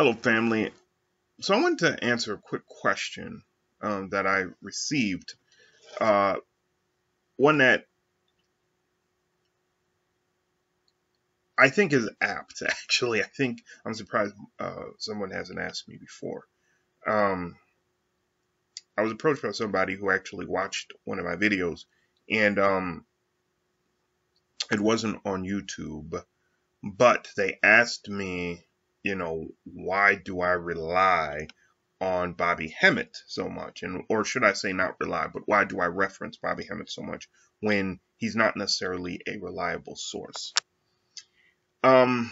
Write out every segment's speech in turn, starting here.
Hello, family. So I wanted to answer a quick question um, that I received. Uh, one that I think is apt, actually. I think I'm surprised uh, someone hasn't asked me before. Um, I was approached by somebody who actually watched one of my videos, and um, it wasn't on YouTube, but they asked me you know, why do I rely on Bobby Hemmitt so much? And or should I say not rely, but why do I reference Bobby Hemmitt so much when he's not necessarily a reliable source? Um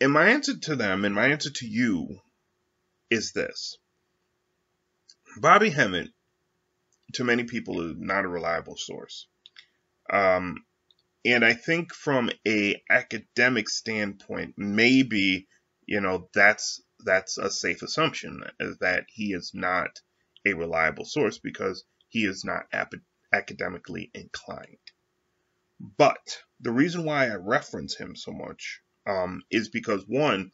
and my answer to them and my answer to you is this. Bobby Hemmitt, to many people, is not a reliable source. Um, and I think from a academic standpoint, maybe you know that's that's a safe assumption that he is not a reliable source because he is not ap- academically inclined. But the reason why I reference him so much um, is because one,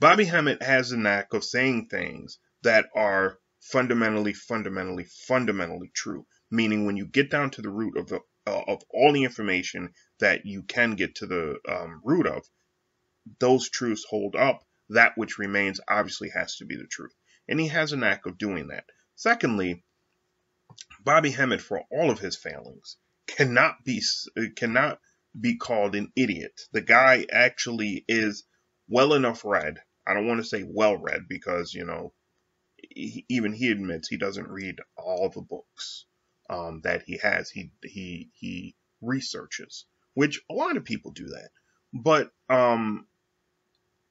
Bobby Hemmitt has a knack of saying things that are fundamentally, fundamentally, fundamentally true. Meaning, when you get down to the root of the uh, of all the information that you can get to the um, root of, those truths hold up. That which remains obviously has to be the truth. And he has a knack of doing that. Secondly, Bobby Hemmitt, for all of his failings, cannot be cannot be called an idiot. The guy actually is well enough read. I don't want to say well read because you know even he admits he doesn't read all the books um, that he has. He he he researches, which a lot of people do that, but um,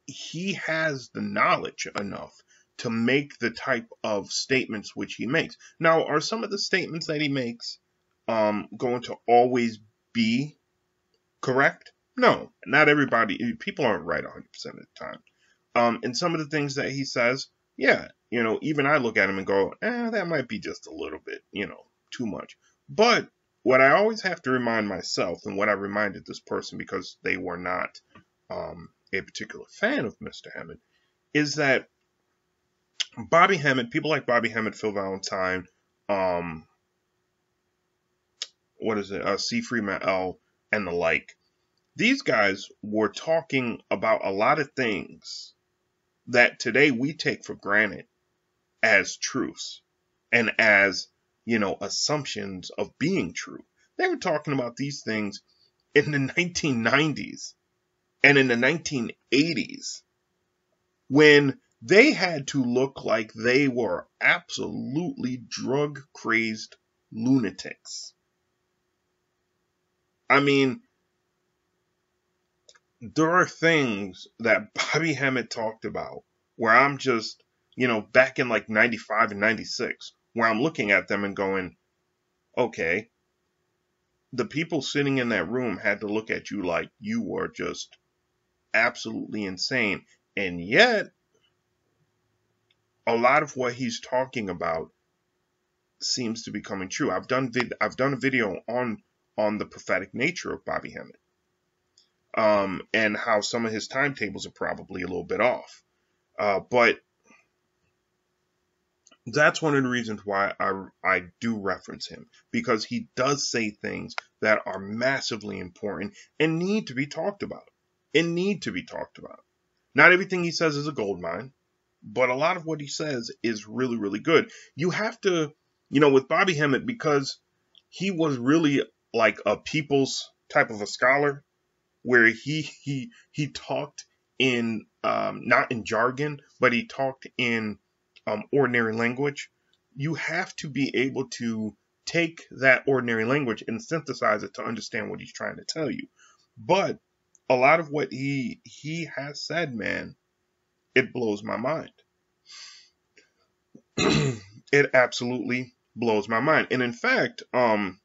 he has the knowledge enough to make the type of statements which he makes. Now, are some of the statements that he makes um, going to always be correct? No, not everybody. People aren't right 100% of the time. Um, and some of the things that he says, yeah, you know, even I look at him and go, eh, that might be just a little bit, you know, too much. But what I always have to remind myself, and what I reminded this person because they were not um, a particular fan of Mr. Hemmitt, is that Bobby Hemmitt, people like Bobby Hemmitt, Phil Valentine, um, what is it, uh, C. Freeman L, and the like, these guys were talking about a lot of things that today we take for granted as truths and as you know, assumptions of being true. They were talking about these things in the 1990s and in the 1980s when they had to look like they were absolutely drug crazed lunatics. I mean, there are things that Bobby Hemmitt talked about where I'm just, you know, back in like 95 and 96, where I'm looking at them and going, okay, the people sitting in that room had to look at you like you were just absolutely insane. And yet, a lot of what he's talking about seems to be coming true. I've done vid- I've done a video on on the prophetic nature of Bobby Hemmitt, um, and how some of his timetables are probably a little bit off. Uh, but that's one of the reasons why I, I do reference him because he does say things that are massively important and need to be talked about and need to be talked about. Not everything he says is a gold mine, but a lot of what he says is really, really good. You have to, you know, with Bobby Hemmitt, because he was really like a people's type of a scholar where he, he, he talked in, um, not in jargon, but he talked in um, ordinary language, you have to be able to take that ordinary language and synthesize it to understand what he's trying to tell you. But a lot of what he he has said, man, it blows my mind. it absolutely blows my mind. And in fact, um,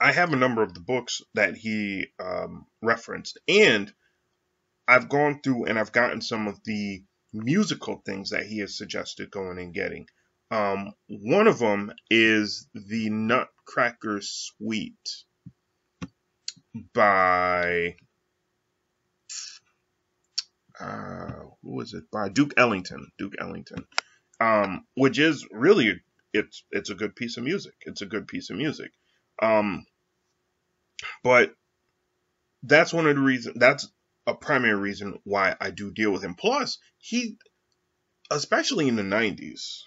I have a number of the books that he um, referenced, and I've gone through and I've gotten some of the musical things that he has suggested going and getting. Um, one of them is the Nutcracker Suite by uh, who was it by Duke Ellington. Duke Ellington, um, which is really it's it's a good piece of music. It's a good piece of music. Um, but that's one of the reasons. That's a primary reason why I do deal with him. Plus, he, especially in the '90s,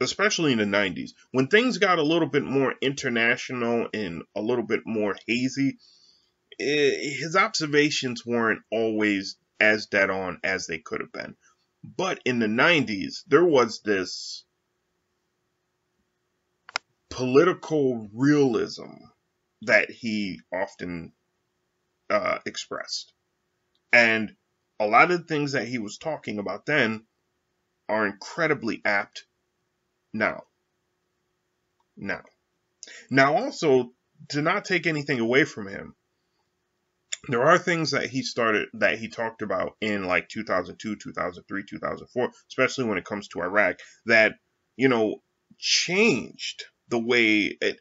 especially in the 90s, when things got a little bit more international and a little bit more hazy, it, his observations weren't always as dead on as they could have been. But in the 90s, there was this political realism that he often uh, expressed. And a lot of the things that he was talking about then are incredibly apt now. Now. Now, also, to not take anything away from him, there are things that he started that he talked about in like 2002, 2003, 2004, especially when it comes to Iraq, that, you know, changed the way it.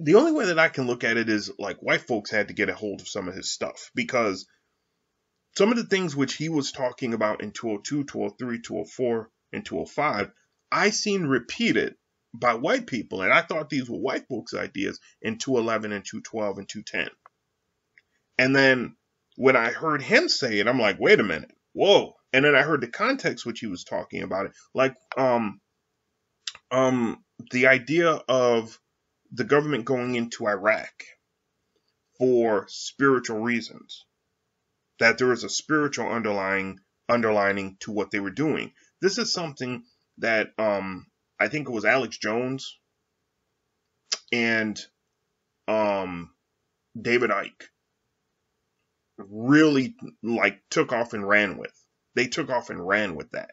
The only way that I can look at it is like white folks had to get a hold of some of his stuff because some of the things which he was talking about in 202, 203, 204, and 205 I seen repeated by white people, and I thought these were white folks' ideas in 211 and 212 and 210. And then when I heard him say it, I'm like, wait a minute, whoa. And then I heard the context which he was talking about it, like um um the idea of the government going into Iraq for spiritual reasons. That there is a spiritual underlying underlining to what they were doing. This is something that um I think it was Alex Jones and um David Icke really like took off and ran with. They took off and ran with that.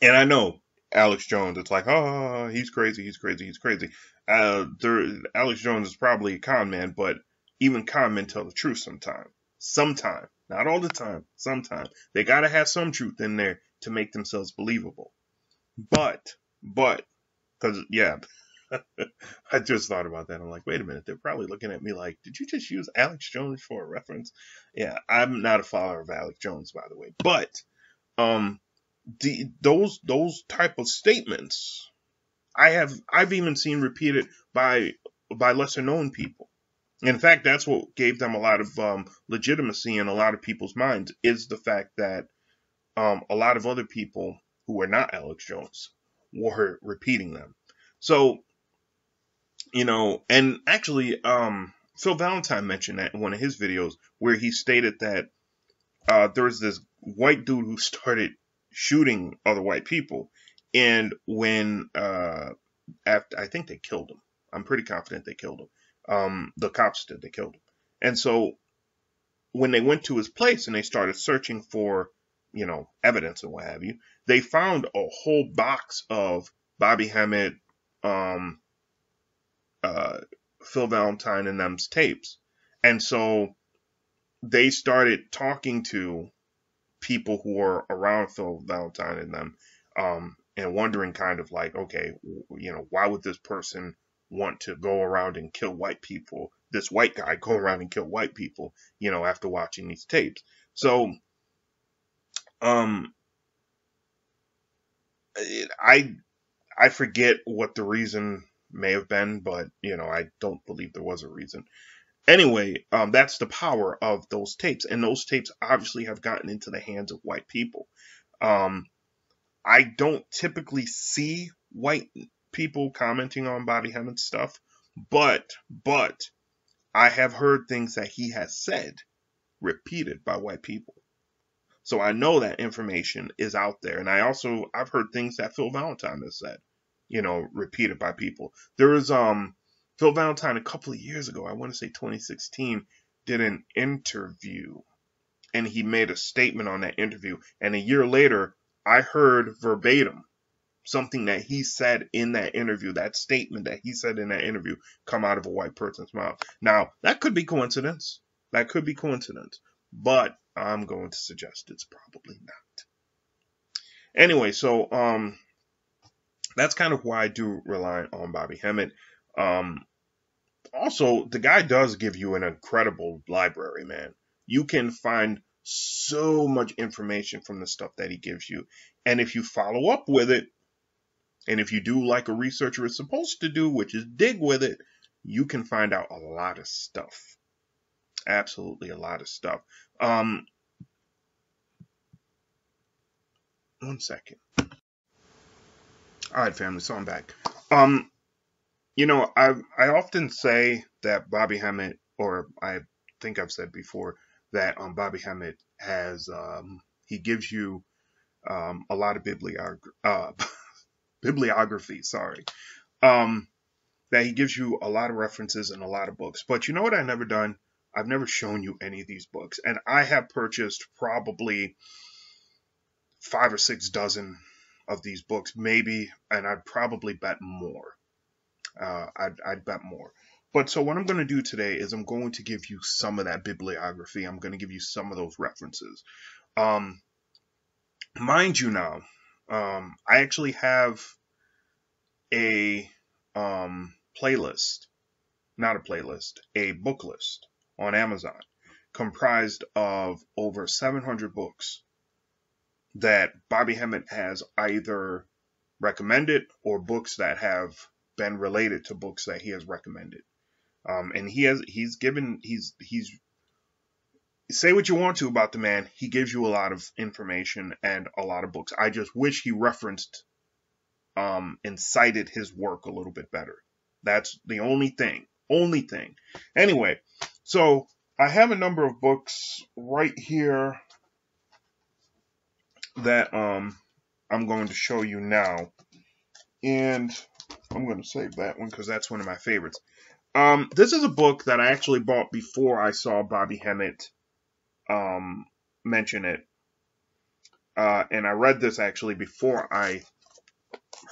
And I know Alex Jones, it's like, oh, he's crazy, he's crazy, he's crazy. Uh, Alex Jones is probably a con man, but even con men tell the truth sometimes. Sometime, not all the time, sometimes. They gotta have some truth in there to make themselves believable. But, but, because, yeah, I just thought about that. I'm like, wait a minute, they're probably looking at me like, did you just use Alex Jones for a reference? Yeah, I'm not a follower of Alex Jones, by the way. But, um, the, those, those type of statements, I have, I've even seen repeated by, by lesser known people. In fact, that's what gave them a lot of um, legitimacy in a lot of people's minds is the fact that um, a lot of other people who were not Alex Jones were repeating them. So, you know, and actually, um, Phil Valentine mentioned that in one of his videos where he stated that uh, there was this white dude who started shooting other white people, and when uh, after I think they killed him, I'm pretty confident they killed him. Um, the cops did, they killed him, and so when they went to his place and they started searching for you know, evidence and what have you, they found a whole box of Bobby Hemmitt, um, uh, Phil Valentine and them's tapes. And so they started talking to people who were around Phil Valentine and them, um, and wondering kind of like, okay, you know, why would this person want to go around and kill white people? This white guy go around and kill white people, you know, after watching these tapes. So um, I I forget what the reason may have been, but you know I don't believe there was a reason. Anyway, um, that's the power of those tapes, and those tapes obviously have gotten into the hands of white people. Um, I don't typically see white people commenting on Bobby Hemmitt's stuff, but but I have heard things that he has said repeated by white people. So I know that information is out there. And I also, I've heard things that Phil Valentine has said, you know, repeated by people. There is um, Phil Valentine a couple of years ago, I want to say 2016, did an interview and he made a statement on that interview. And a year later, I heard verbatim something that he said in that interview, that statement that he said in that interview, come out of a white person's mouth. Now, that could be coincidence. That could be coincidence. But I'm going to suggest it's probably not. Anyway, so um, that's kind of why I do rely on Bobby Hemmitt. Um, also, the guy does give you an incredible library, man. You can find so much information from the stuff that he gives you. And if you follow up with it, and if you do like a researcher is supposed to do, which is dig with it, you can find out a lot of stuff. Absolutely a lot of stuff. Um, one second. All right, family. So I'm back. Um, you know, I I often say that Bobby Hemmitt, or I think I've said before that um Bobby Hemmitt has um he gives you um a lot of bibliography uh bibliography, sorry. Um that he gives you a lot of references and a lot of books. But you know what I've never done? I've never shown you any of these books. And I have purchased probably five or six dozen of these books, maybe, and I'd probably bet more. Uh, I'd, I'd bet more. But so what I'm going to do today is I'm going to give you some of that bibliography. I'm going to give you some of those references. Um, mind you now, um, I actually have a um, playlist, not a playlist, a book list on Amazon comprised of over 700 books that Bobby Hemmitt has either recommended or books that have been related to books that he has recommended. Um, and he has he's given he's he's say what you want to about the man. He gives you a lot of information and a lot of books. I just wish he referenced um, and cited his work a little bit better. That's the only thing. Only thing. Anyway, so I have a number of books right here that um I'm going to show you now. And I'm going to save that one because that's one of my favorites. Um, this is a book that I actually bought before I saw Bobby Hemmitt um, mention it. Uh, and I read this actually before I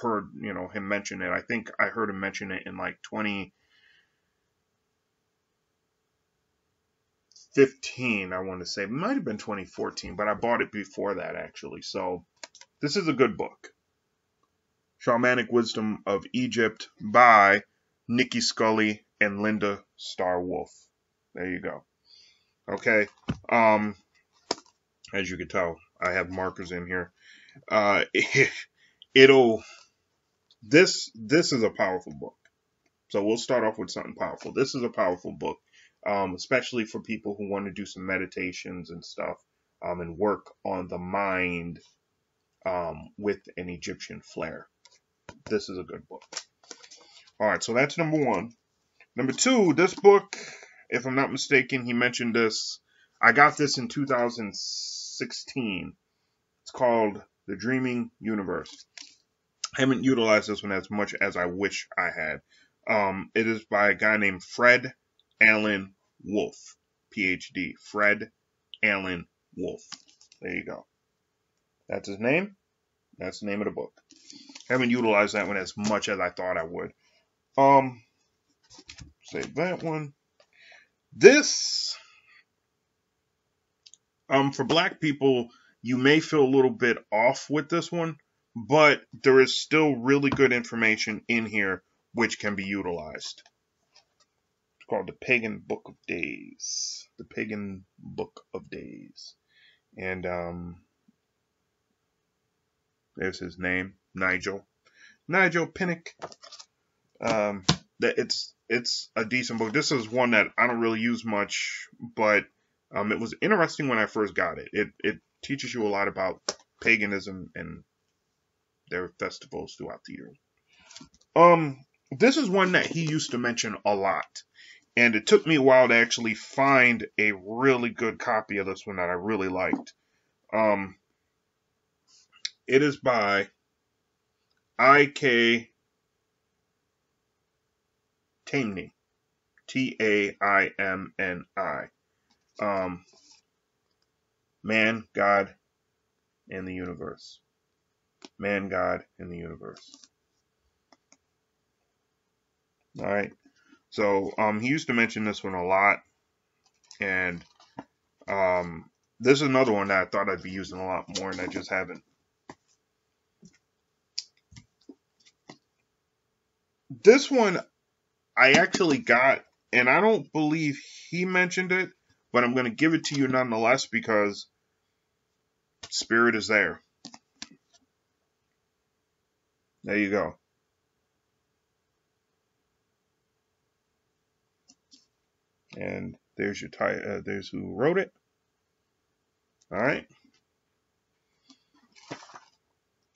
heard, you know, him mention it. I think I heard him mention it in like 2015, I want to say. It might have been 2014, but I bought it before that actually. So this is a good book. Shamanic Wisdom of Egypt by Nicki Scully and Linda Star Wolf. There you go. Okay. Um, as you can tell, I have markers in here. Uh, it, it'll this this is a powerful book. So we'll start off with something powerful. This is a powerful book, um, especially for people who want to do some meditations and stuff, um, and work on the mind um, with an Egyptian flair. This is a good book. All right, so that's number one. Number two, this book, if I'm not mistaken, he mentioned this. I got this in 2016. It's called The Dreaming Universe. I haven't utilized this one as much as I wish I had. Um, it is by a guy named Fred Alan Wolf, PhD. Fred Alan Wolf. There you go. That's his name. That's the name of the book. Haven't utilized that one as much as I thought I would. Um, save that one. This, um, for black people, you may feel a little bit off with this one, but there is still really good information in here which can be utilized. It's called the Pagan Book of Days. The Pagan Book of Days. And um, there's his name, Nigel. Nigel Pennick. Um, that it's it's a decent book. This is one that I don't really use much, but um, it was interesting when I first got it. It it teaches you a lot about paganism and their festivals throughout the year. Um, this is one that he used to mention a lot, and it took me a while to actually find a really good copy of this one that I really liked. Um, it is by I.K. Taimni. T A I M N I. Um, man, God, and the universe. Man, God, and the universe. All right. So um, he used to mention this one a lot, and um, this is another one that I thought I'd be using a lot more, and I just haven't. This one I actually got, and I don't believe he mentioned it, but I'm going to give it to you nonetheless because spirit is there. There you go. And there's your title. Uh, there's who wrote it. All right.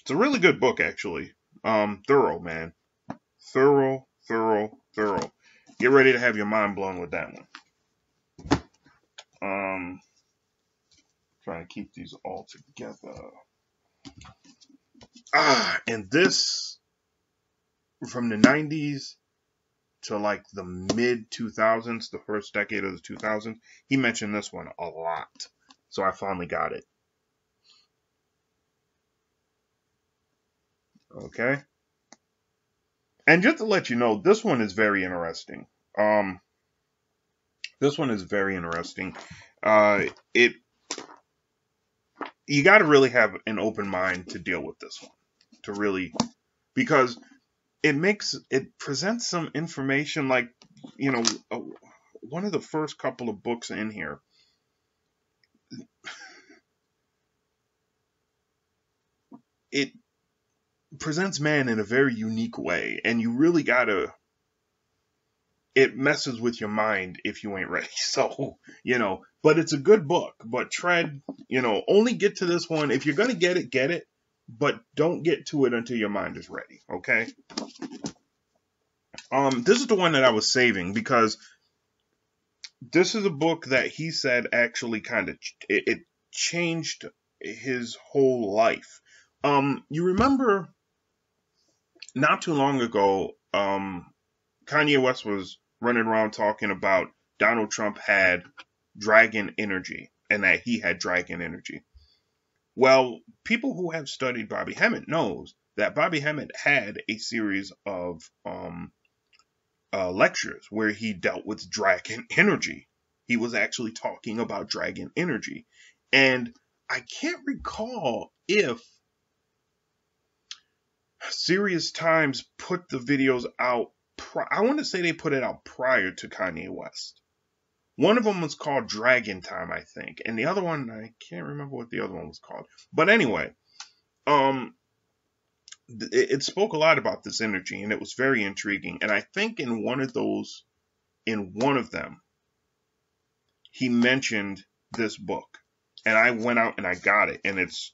It's a really good book, actually. Um, thorough, man. Thorough, thorough, thorough. Get ready to have your mind blown with that one. Um, trying to keep these all together. Ah, and this from the 90s to like the mid 2000s, the first decade of the 2000s, he mentioned this one a lot. So I finally got it. Okay. And just to let you know, this one is very interesting. Um, this one is very interesting. Uh, it you got to really have an open mind to deal with this one, to really, because it makes it presents some information like you know uh, one of the first couple of books in here it presents man in a very unique way and you really gotta it messes with your mind if you ain't ready so you know but it's a good book but tread you know only get to this one if you're gonna get it get it but don't get to it until your mind is ready. Okay. Um, this is the one that I was saving because this is a book that he said actually kind of it, it changed his whole life. Um, you remember not too long ago, um, Kanye West was running around talking about Donald Trump had dragon energy and that he had dragon energy. Well, people who have studied Bobby Hemmitt knows that Bobby Hemmitt had a series of um, uh, lectures where he dealt with dragon energy. He was actually talking about dragon energy. And I can't recall if Sirius Times put the videos out. Pri- I want to say they put it out prior to Kanye West. One of them was called Dragon Time, I think, and the other one I can't remember what the other one was called. But anyway, um, it, it spoke a lot about this energy, and it was very intriguing. And I think in one of those, in one of them, he mentioned this book, and I went out and I got it, and it's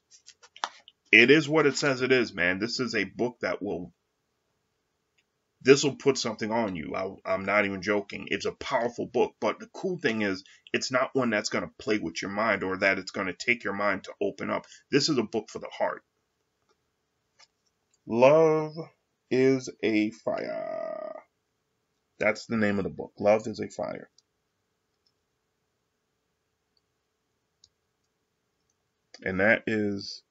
it is what it says it is, man. This is a book that will this will put something on you. I, am not even joking. It's a powerful book, but the cool thing is, it's not one that's going to play with your mind or that it's going to take your mind to open up. This is a book for the heart. Love is a fire. That's the name of the book. Love is a fire. And that is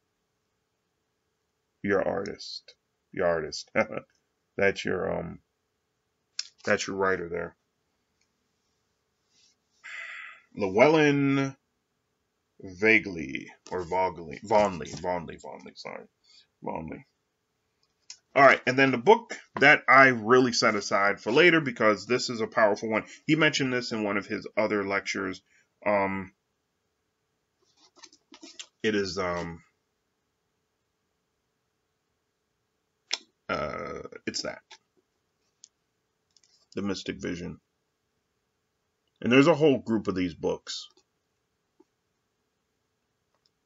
your artist. Your artist. That's your um that's your writer there. Llewellyn Vaguely or Vogley, Vonley, Vonley, Vonley, sorry, Vonley. All right, and then the book that I really set aside for later because this is a powerful one. He mentioned this in one of his other lectures. Um, it is um, uh, it's that. The mystic vision. And there's a whole group of these books.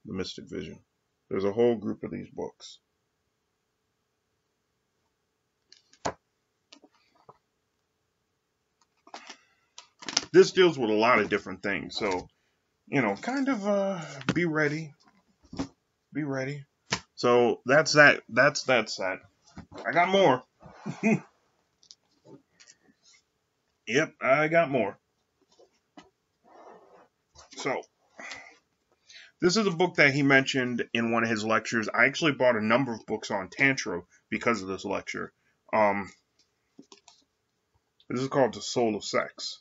The mystic vision. There's a whole group of these books. This deals with a lot of different things so you know kind of uh be ready. Be ready. So that's that that's that's that I got more. yep, I got more. So, this is a book that he mentioned in one of his lectures. I actually bought a number of books on Tantra because of this lecture. Um, this is called The Soul of Sex.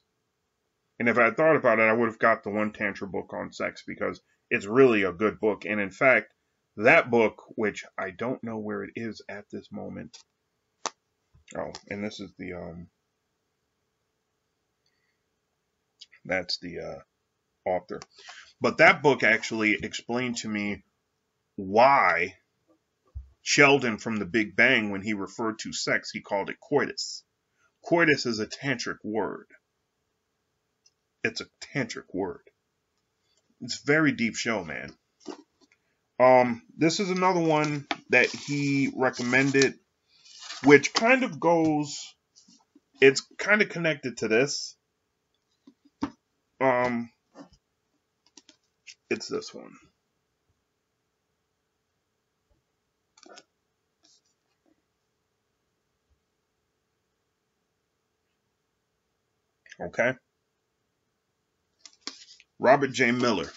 And if I had thought about it, I would have got the one Tantra book on sex because it's really a good book. And in fact, that book, which I don't know where it is at this moment. Oh, and this is the um that's the uh author. But that book actually explained to me why Sheldon from the Big Bang, when he referred to sex, he called it coitus. Coitus is a tantric word. It's a tantric word. It's very deep show, man. Um, this is another one that he recommended, which kind of goes, it's kind of connected to this. Um, it's this one. Okay. Robert J. Miller.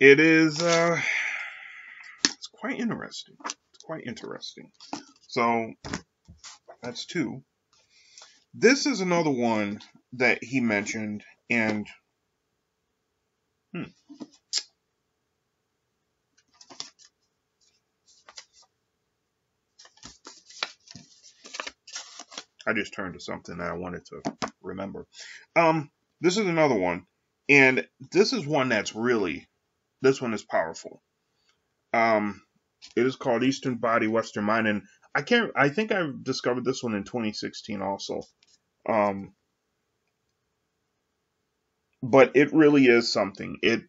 It is uh it's quite interesting. It's quite interesting. So that's two. This is another one that he mentioned and hmm, I just turned to something that I wanted to remember. Um, this is another one, and this is one that's really, this one is powerful. Um, it is called Eastern Body, Western Mind, and I can't. I think I discovered this one in 2016 also. Um, but it really is something. It,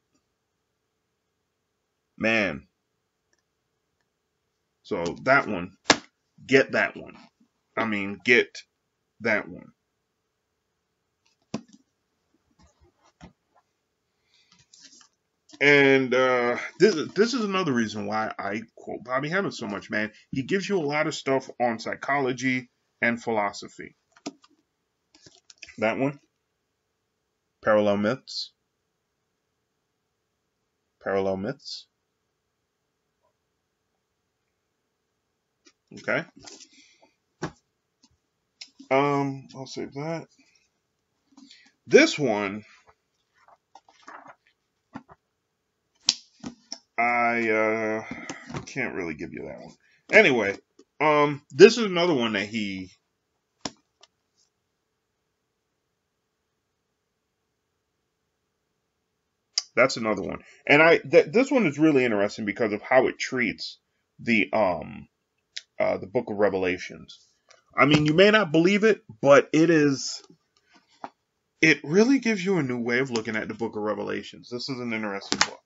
man. So that one, get that one. I mean, get that one. And uh, this this is another reason why I quote Bobby Hemmitt so much, man. He gives you a lot of stuff on psychology and philosophy. That one, parallel myths, parallel myths. Okay. Um, I'll save that. This one, I uh, can't really give you that one. Anyway, um, this is another one that he. That's another one, and I th- this one is really interesting because of how it treats the um uh, the Book of Revelations. I mean, you may not believe it, but it is. It really gives you a new way of looking at the book of Revelations. This is an interesting book.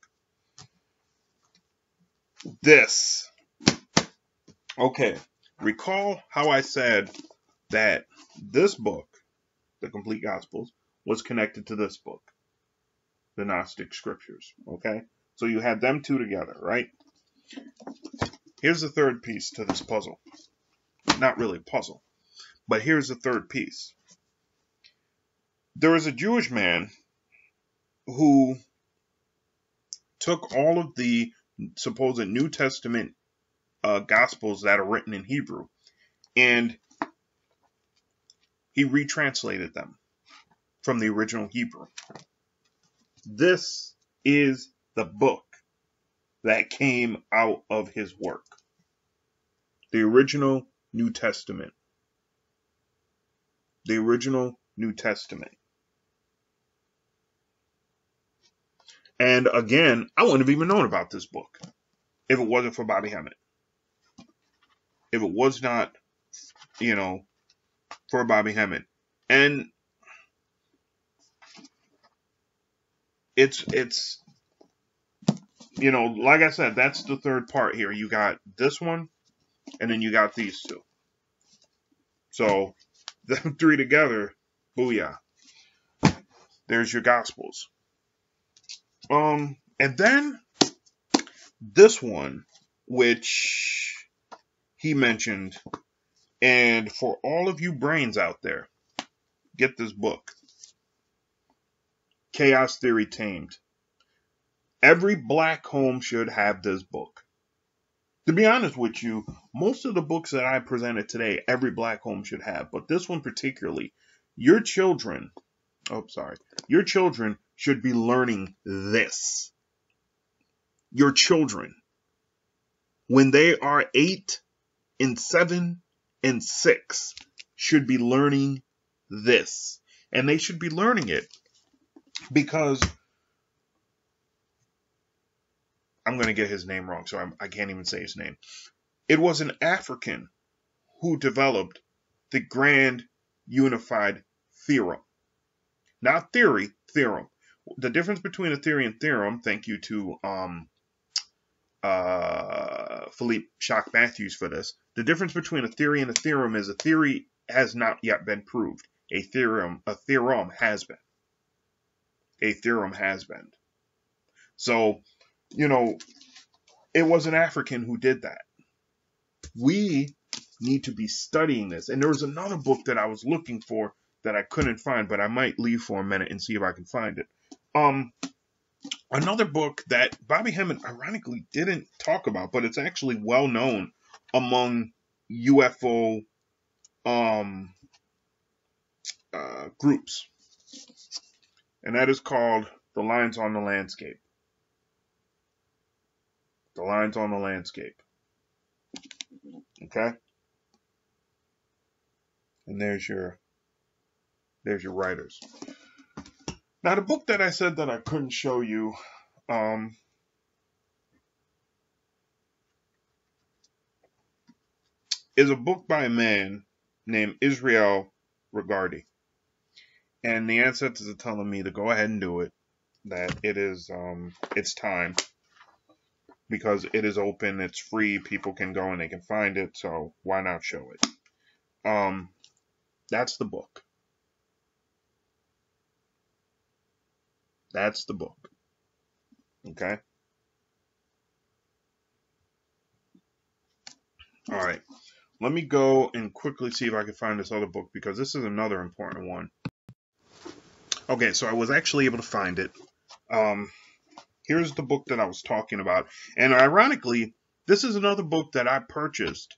This. Okay. Recall how I said that this book, the Complete Gospels, was connected to this book, the Gnostic Scriptures. Okay? So you had them two together, right? Here's the third piece to this puzzle not really a puzzle. But here's the third piece. There was a Jewish man who took all of the supposed New Testament uh, Gospels that are written in Hebrew and he retranslated them from the original Hebrew. This is the book that came out of his work. The original New Testament. The original New Testament. And again, I wouldn't have even known about this book if it wasn't for Bobby Hemmitt. If it was not, you know, for Bobby Hemmitt. And it's it's you know, like I said, that's the third part here. You got this one and then you got these two. So them three together, booyah. There's your gospels. Um, and then this one, which he mentioned, and for all of you brains out there, get this book. Chaos Theory Tamed. Every black home should have this book. To be honest with you, most of the books that I presented today, every black home should have, but this one particularly, your children, oh, sorry, your children should be learning this. Your children, when they are eight and seven and six, should be learning this. And they should be learning it because I'm going to get his name wrong, so I'm, I can not even say his name. It was an African who developed the grand unified theorem. Not theory, theorem. The difference between a theory and theorem, thank you to um, uh, Philippe Shock Matthews for this. The difference between a theory and a theorem is a theory has not yet been proved. A theorem, a theorem has been. A theorem has been. So, you know, it was an African who did that. We need to be studying this. And there was another book that I was looking for that I couldn't find, but I might leave for a minute and see if I can find it. Um, another book that Bobby Hemmitt ironically didn't talk about, but it's actually well known among UFO um, uh, groups, and that is called The Lines on the Landscape. The Lines on the Landscape. Okay? And there's your there's your writers. Now the book that I said that I couldn't show you um, is a book by a man named Israel Regardie. And the ancestors are telling me to go ahead and do it. That it is um it's time. Because it is open, it's free, people can go and they can find it, so why not show it? Um that's the book. That's the book. Okay? All right. Let me go and quickly see if I can find this other book because this is another important one. Okay, so I was actually able to find it. Um, here's the book that I was talking about. And ironically, this is another book that I purchased.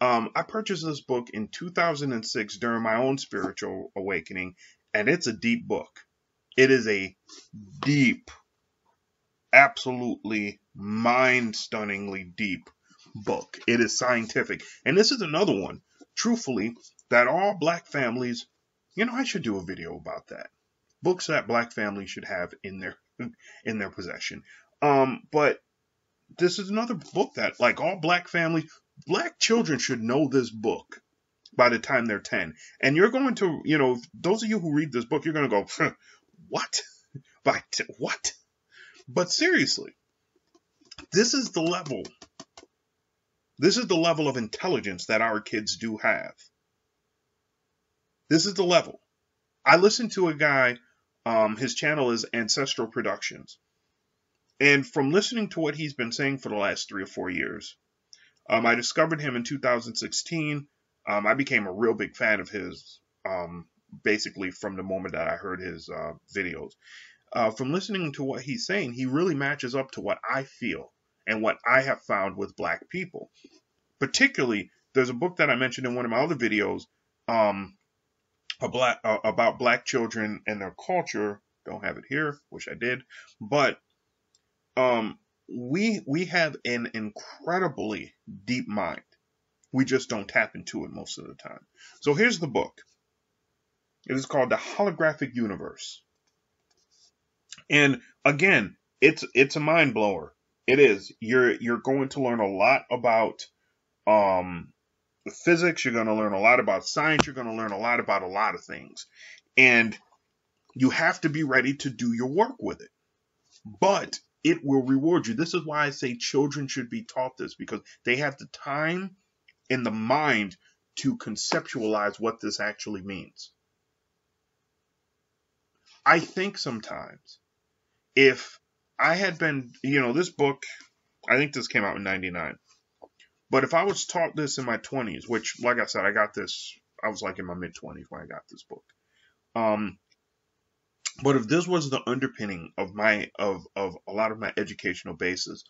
Um, I purchased this book in 2006 during my own spiritual awakening, and it's a deep book. It is a deep, absolutely mind stunningly deep book. It is scientific. And this is another one, truthfully, that all black families, you know, I should do a video about that. Books that black families should have in their in their possession. Um, but this is another book that like all black families, black children should know this book by the time they're 10. And you're going to, you know, those of you who read this book, you're going to go, what? By t- what? But seriously, this is the level this is the level of intelligence that our kids do have. This is the level. I listened to a guy, um, his channel is Ancestral Productions. And from listening to what he's been saying for the last three or four years, um, I discovered him in 2016. Um, I became a real big fan of his, um, basically from the moment that I heard his uh, videos. Uh, from listening to what he's saying, he really matches up to what I feel and what I have found with black people. Particularly, there's a book that I mentioned in one of my other videos um, black, uh, about black children and their culture. Don't have it here, wish I did. But um, we we have an incredibly deep mind. We just don't tap into it most of the time. So here's the book. It is called The Holographic Universe. And again, it's it's a mind blower. It is. You're you're going to learn a lot about um physics, you're going to learn a lot about science, you're going to learn a lot about a lot of things. And you have to be ready to do your work with it. But it will reward you. This is why I say children should be taught this because they have the time and the mind to conceptualize what this actually means. I think sometimes if I had been, you know, this book, I think this came out in 99. But if I was taught this in my 20s, which, like I said, I got this, I was like in my mid 20s when I got this book. Um, but if this was the underpinning of my of of a lot of my educational basis,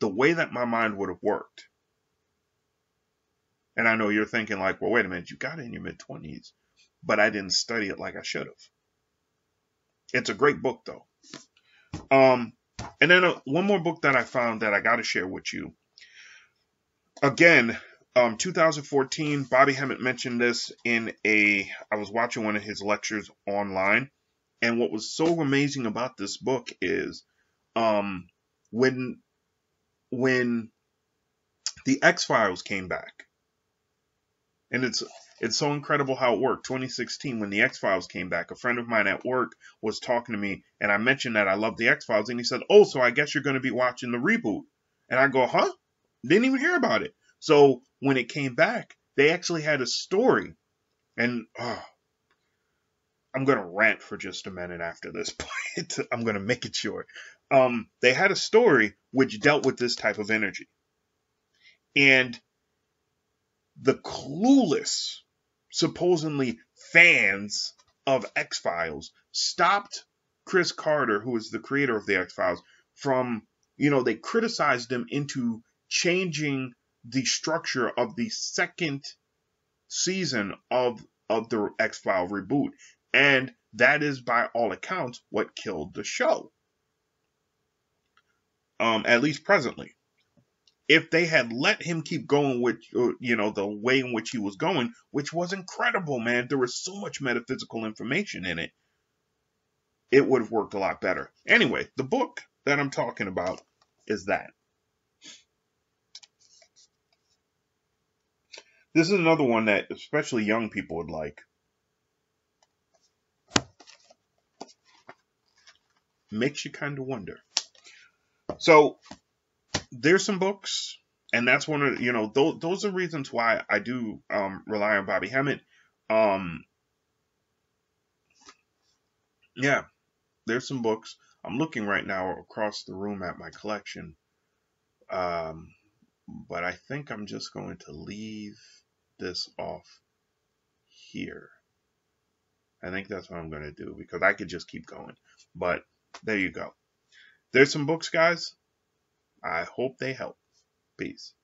the way that my mind would have worked. And I know you're thinking like, well, wait a minute, you got it in your mid 20s, but I didn't study it like I should have. It's a great book though. Um, and then uh, one more book that I found that I got to share with you. Again, um, 2014, Bobby Hemmitt mentioned this in a, I was watching one of his lectures online, And what was so amazing about this book is um, when when the X Files came back, and it's it's so incredible how it worked. 2016, when the X Files came back, a friend of mine at work was talking to me, and I mentioned that I love the X Files, and he said, "Oh, so I guess you're going to be watching the reboot." And I go, "Huh? Didn't even hear about it." So when it came back, they actually had a story, and oh, I'm going to rant for just a minute after this point. I'm going to make it short. Um, they had a story which dealt with this type of energy. And the clueless, supposedly fans of X Files stopped Chris Carter, who is the creator of the X Files, from, you know, they criticized him into changing the structure of the second season of of the X File reboot. And that is, by all accounts, what killed the show. Um, at least presently. If they had let him keep going with, uh, you know, the way in which he was going, which was incredible, man, there was so much metaphysical information in it, it would have worked a lot better. Anyway, the book that I'm talking about is that. This is another one that especially young people would like. makes you kind of wonder. So there's some books, and that's one of you know those those are reasons why I do um, rely on Bobby Hemmitt. Um, yeah, there's some books. I'm looking right now across the room at my collection, um, but I think I'm just going to leave this off here. I think that's what I'm going to do because I could just keep going, but there you go. There's some books, guys. I hope they help. Peace.